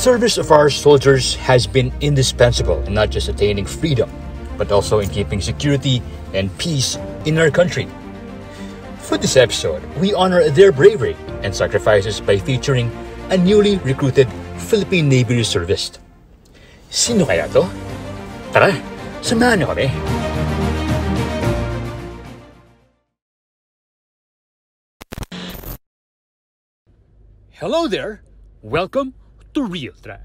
service of our soldiers has been indispensable in not just attaining freedom, but also in keeping security and peace in our country. For this episode, we honor their bravery and sacrifices by featuring a newly recruited Philippine Navy reservist. Sino kaya to? Tara, samahan niyo kami. Hello there! Welcome to Real Drive.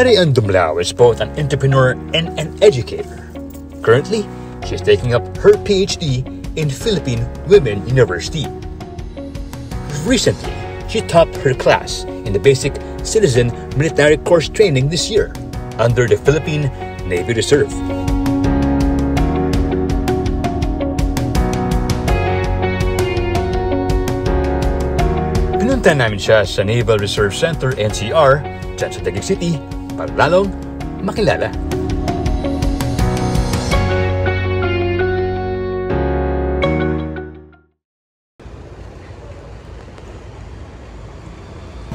Mary Ann is both an entrepreneur and an educator. Currently, she is taking up her PhD in Philippine Women University. Recently, she topped her class in the basic citizen military course training this year under the Philippine Navy Reserve. Pinunta namin siya sa Naval Reserve Center NCR dyan sa Taguig City para lalong makilala.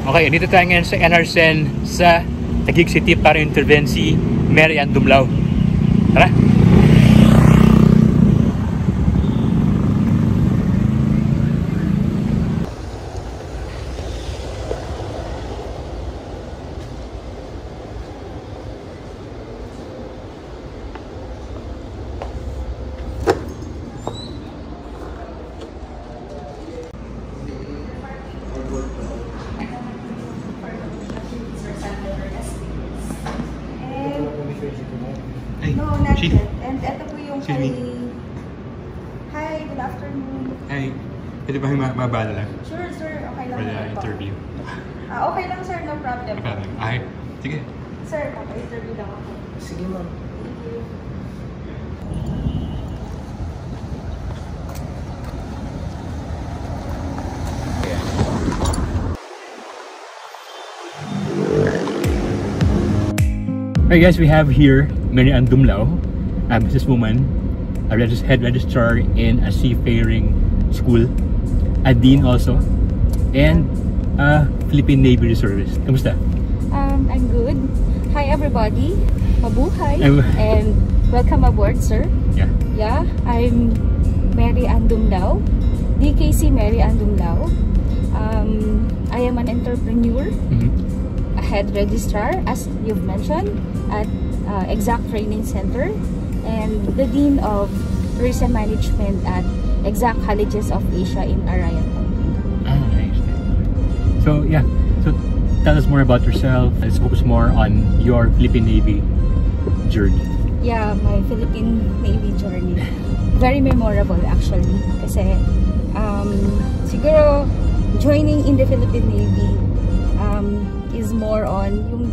Okay, dito tayo ngayon sa NRCN sa Taguig City para intervene si Mary Ann Dumlao. Tara! Pwede ba ma- mabala lang Sure, sir. Okay lang. for the interview? Ah, okay lang, sir. No problem. Ikaw lang. Ay, sige. Sir, papa-interview lang ako. Sige ma'am. Thank you. Alright guys, we have here Mary Ann Dumlao, a businesswoman, a regis- head registrar in a seafaring school, a dean also, and a Philippine Navy reservist. Kamusta? Um, I'm good. Hi everybody. Mabuhay. Ay- and welcome aboard, sir. Yeah. Yeah, I'm Mary Andumlao. DKC Mary Andumlao. Um, I am an entrepreneur, Mhm. a head registrar, as you've mentioned, at uh, Exact Training Center, and the Dean of Tourism Management at Exact Colleges of Asia in Arayat. Ah. So yeah, so tell us more about yourself. Let's focus more on your Philippine Navy journey. Yeah, my Philippine Navy journey. Very memorable actually. Kasi um, siguro joining in the Philippine Navy um, is more on yung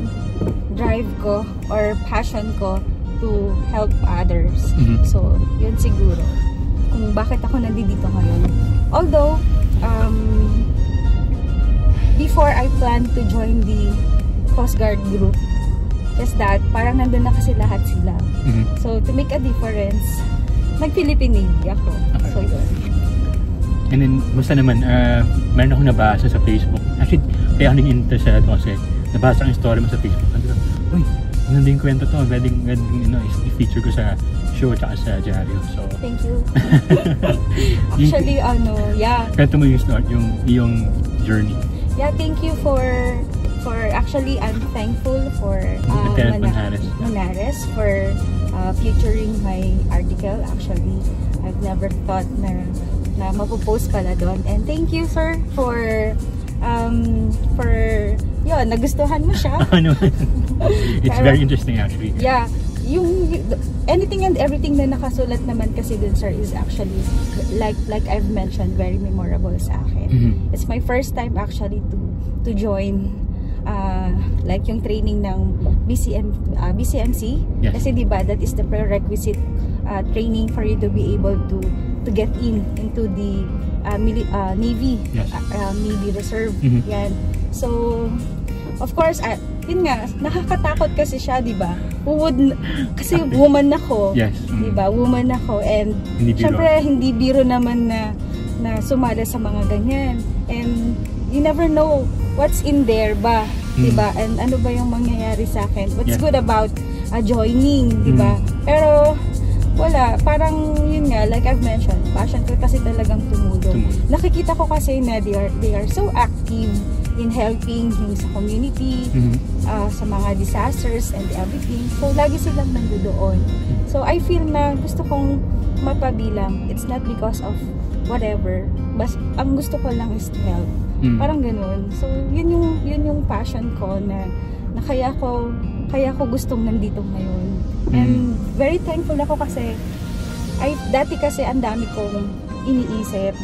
drive ko or passion ko to help others. Mhm. So, yun siguro. Kung bakit ako nandito ngayon. Although, um, before I planned to join the Coast Guard group, just that, parang nandun na kasi lahat sila. Mhm. So, to make a difference, nag-Philippine ako. Okay. So, yun. And then, basta naman, uh, meron ako nabasa sa Facebook. Actually, kaya ako naging interested kasi nabasa ang story mo sa Facebook. Sabi ko, uy, maganda yung kwento to. Pwedeng, pwedeng you know, i-feature ko sa show at sa dyaryo. So, Thank you. Actually, ano, yeah. kwento mo yung, yung, yung journey. Yeah, thank you for for actually I'm thankful for uh, Lieutenant Mana- Manjares. Manjares for uh, featuring my article. Actually, I've never thought na na mapopost pala doon. And thank you sir for um for yun, nagustuhan mo siya. ano? It's very interesting actually. Yeah, yung anything and everything na nakasulat naman kasi dun sir is actually like like I've mentioned very memorable sa akin. Mhm. It's my first time actually to to join uh, like yung training ng BCM ah, BCMC Yes. kasi 'di ba that is the prerequisite ah, training for you to be able to to get in into the ah, mili- ah, Navy Yes. ah, ah, Navy Reserve Mhm. yan so of course ah, yun nga nakakatakot kasi siya 'di ba who would kasi woman ako Yes. Mm. 'di ba woman ako and Hindi biro. syempre hindi biro naman na na sumala sa mga ganyan and you never know what's in there ba Mm. 'di ba and ano ba yung mangyayari sa akin what's Yeah. good about uh, joining 'di ba Mm. pero wala parang yun nga like I've mentioned passion ko kasi talagang tumulong Tumulong. nakikita ko kasi na they are, they are so active in helping yung sa community Mhm. uh, sa mga disasters and everything. So, lagi silang nandoon. So, I feel na gusto kong mapabilang. It's not because of whatever. Bas, ang gusto ko lang is to help. Mm. Parang ganun. So, yun yung, yun yung passion ko na, na kaya ko, kaya ko gustong nandito ngayon. And very thankful ako kasi, ay, dati kasi ang dami kong iniisip,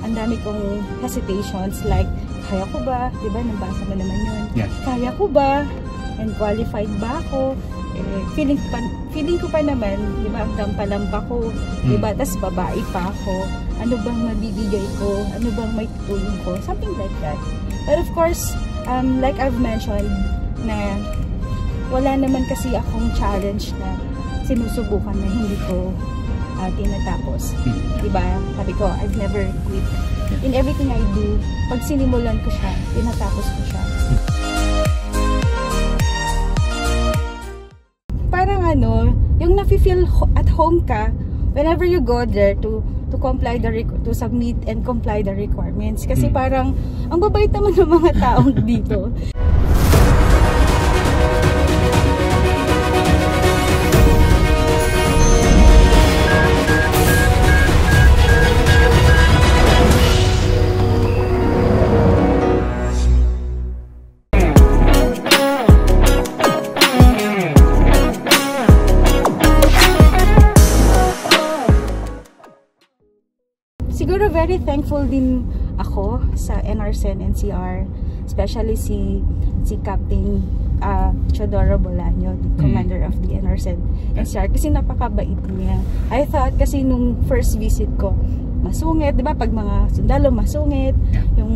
ang dami kong hesitations like, kaya ko ba? Di ba, nabasa mo naman yun Yes. kaya ko ba? And qualified ba ako? Eh, feeling, pa, feeling ko pa naman, di ba, hanggang palampa ko, di ba, tas babae pa ako. Ano bang mabibigay ko? Ano bang may tulong ko? Something like that. But of course, um, like I've mentioned, na wala naman kasi akong challenge na sinusubukan na hindi ko ah, tinatapos. Mm. Di ba? Sabi ko, I've never quit. In everything I do, pag sinimulan ko siya, tinatapos ko siya. Parang ano, yung nafe-feel at home ka whenever you go there to to comply the to submit and comply the requirements kasi Mm. parang ang babait naman ng mga taong dito siguro very thankful din ako sa NRCN NCR especially si si Captain uh, Chodoro Bolaño the commander of the NRCN NCR kasi napakabait niya I thought kasi nung first visit ko masungit, di ba? Pag mga sundalo masungit, yung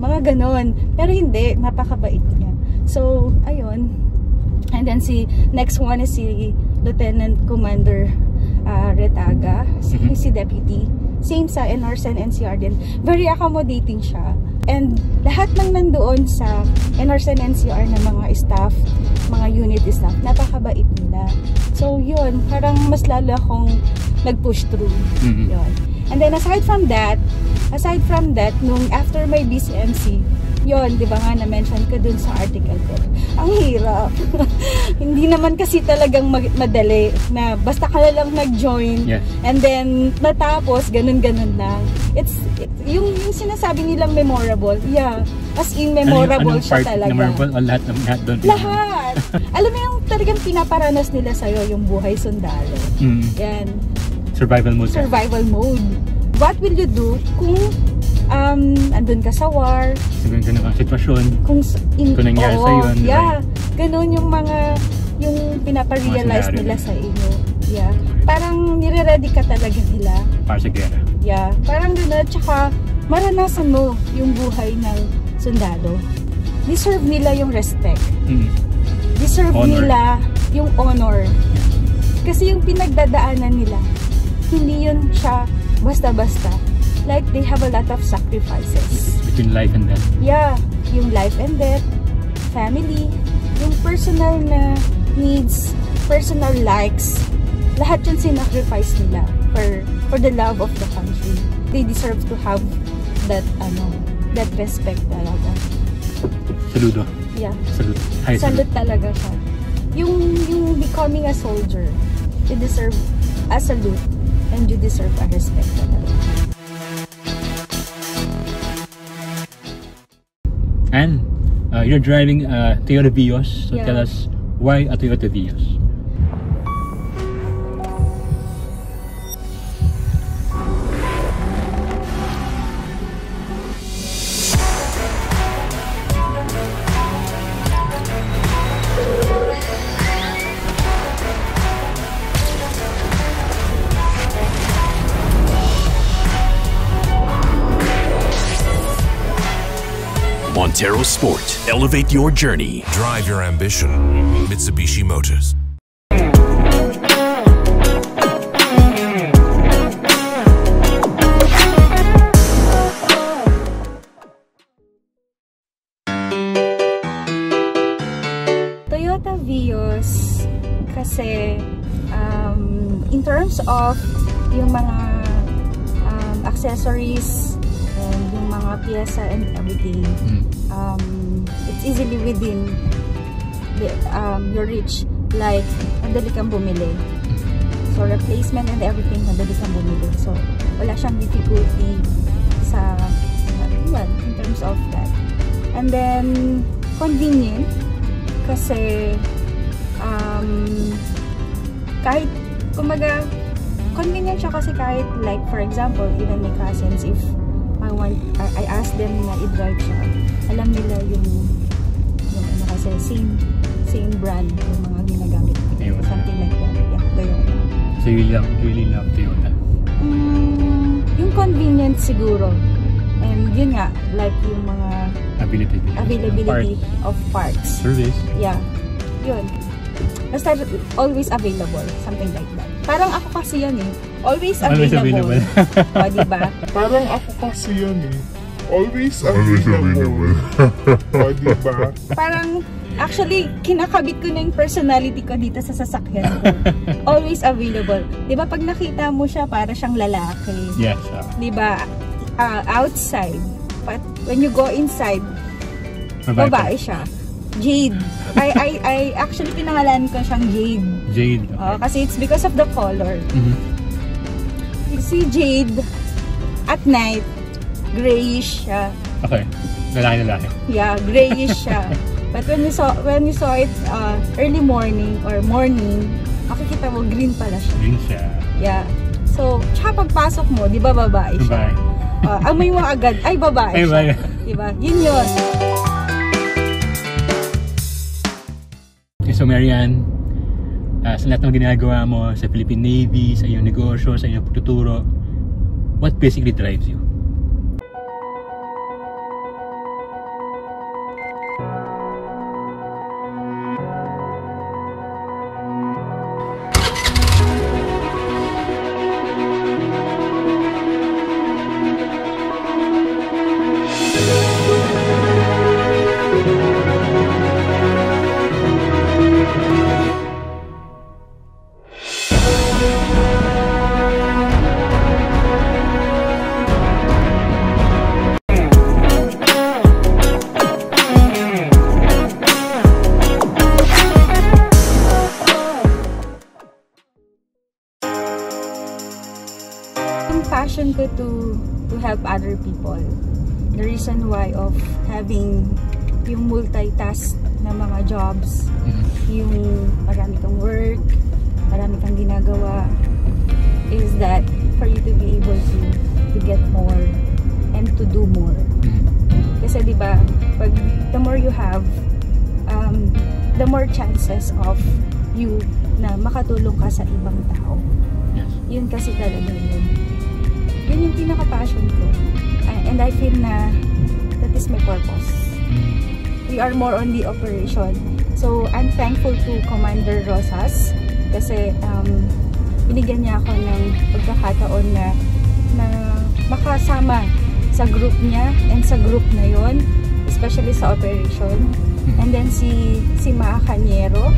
mga ganon. Pero hindi, napakabait niya. So, ayun. And then si, next one is si Lieutenant Commander uh, Retaga, si, Mhm. si Deputy. Same sa NRCN NCR din. Very accommodating siya. And lahat ng nandoon sa NRCN NCR na mga staff, mga unit staff, napakabait nila. So, yun, parang mas lalo akong nag-push through. Mhm. Yun. And then aside from that, aside from that, nung after my BCMC, yon di ba nga na-mention ko dun sa article ko. Ang hirap. Hindi naman kasi talagang madali na basta ka lang nag-join Yes. and then natapos, ganun-ganun lang. It's, it- yung, yung sinasabi nilang memorable, yeah, as in memorable Anong- anong siya part talaga. Memorable o lahat ng lahat doon? Lahat! Alam mo yung talagang pinaparanas nila sa'yo yung buhay sundalo. Mm. Yan Survival mode. survival mode. What will you do kung um, andun ka sa war, Sabihin ka ng sitwasyon. kung in, Kung nangyari oo, sa'yo? Yeah, ganun yung mga yung pinaparealize Mga nila sa inyo. Yeah. Parang nire-ready ka talaga nila. Para sa gera. Yeah. Parang gano'n. Tsaka maranasan mo yung buhay ng sundalo. Deserve nila yung respect. Mm. Deserve Honor. nila yung honor. Kasi yung pinagdadaanan nila, hindi yun siya basta-basta. Like, they have a lot of sacrifices. Between life and death. Yeah, yung life and death, family, yung personal na needs, personal likes, lahat yun sinacrifice nila for, for the love of the country. They deserve to have that, ano, that respect talaga. Saludo. Yeah. Salute. Hi, Salute salute. talaga siya. Yung, yung becoming a soldier, you deserve a salute and you deserve a respect talaga. And uh, you're driving uh, Toyota Vios. So Yeah. tell us why a Toyota Vios? Montero Sport. Elevate your journey. Drive your ambition. Mitsubishi Motors. Toyota Vios kasi um, in terms of yung mga um, accessories and yung mga pyesa and everything Mm. um, it's easily within the, um, your reach. Like madali kang bumili. So replacement and everything madali kang bumili. So wala siyang difficulty sa well in terms of that. And then convenient. Kasi um, kahit kumaga convenient siya kasi kahit like for example even my cousins if I want I, I ask them na i-drive siya alam nila yung yung ano kasi same same brand yung mga ginagamit Ayun. something like that yeah Toyota So you really love, you really love Toyota. mm, yung convenience siguro and yun nga like yung mga Ability. availability of parts Service. Yeah. Yun. Basta always available. Something like that. Parang ako kasi yan eh. Always Always available. available. o, diba? Parang ako kasi yan eh. Always available. o, diba? Parang, actually, kinakabit ko na yung personality ko dito sa sasakyan ko. Always available. Diba, pag nakita mo siya, para siyang lalaki. Yes. Uh, Diba, ah, outside. But when you go inside, babae babae siya. Jade. I, I, I actually pinangalan ko siyang Jade. Jade. Oh, kasi it's because of the color. Mhm. Si Jade, at night, grayish siya. Okay. Lalaki lalaki. Yeah, grayish siya. But when you saw when you saw it uh, early morning or morning, makikita mo green pala siya. Green siya. Yeah. So, tsaka pagpasok mo, di ba babae siya? Babae. Uh, amoy mo agad, ay babae Ay, siya. babae. Di ba? Yun yun. Okay, so Marian, ah, sa lahat ng ginagawa mo sa Philippine Navy, sa iyong negosyo, sa iyong pagtuturo, what basically drives you? Yung passion ko to to help other people. The reason why of having yung multitask na mga jobs, yung marami kang work, marami kang ginagawa, is that for you to be able to to get more and to do more. Kasi 'di ba, pag the more you have, um, the more chances of you na makatulong ka sa ibang tao. Yes. Yun kasi talaga yun. Yun yung pinaka-passion ko. I- And I feel na that is my purpose. We are more on the operation. So, I'm thankful to Commander Rosas kasi um, binigyan niya ako ng pagkakataon na, na makasama sa group niya and sa group na yon especially sa operation. And then si si Maa Cañero,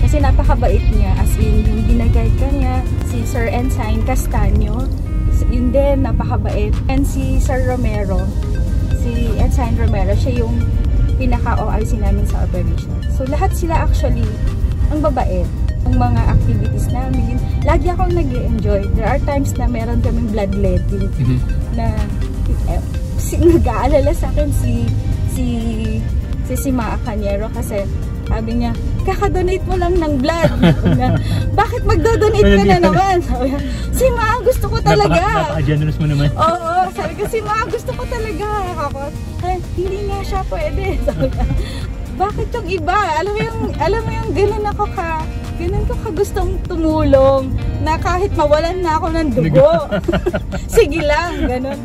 kasi napakabait niya as in yung ginagay ka niya si Sir Ensign Castaño yun din napakabait. And si Sir Romero si Ensign Romero siya yung pinaka OIC namin sa operation. So lahat sila actually ang babait ang mga activities namin. Lagi akong nag enjoy there are times na meron kaming bloodletting na eh, si, nag-aalala sa akin si si si si Maa Cañero kasi sabi niya, kakadonate mo lang ng blood. Bakit magdodonate ka na naman? Sabi niya, si Maa, gusto ko talaga. Napaka, napaka-generous mo naman. Oo, sabi ko, si Maa, gusto ko talaga. Ako, "Ay, hindi nga siya pwede. Sabi bakit yung iba? Alam mo yung, alam mo yung ganun ako ka, ganun ko ka gustong tumulong na kahit mawalan na ako ng dugo. Sige lang, ganun.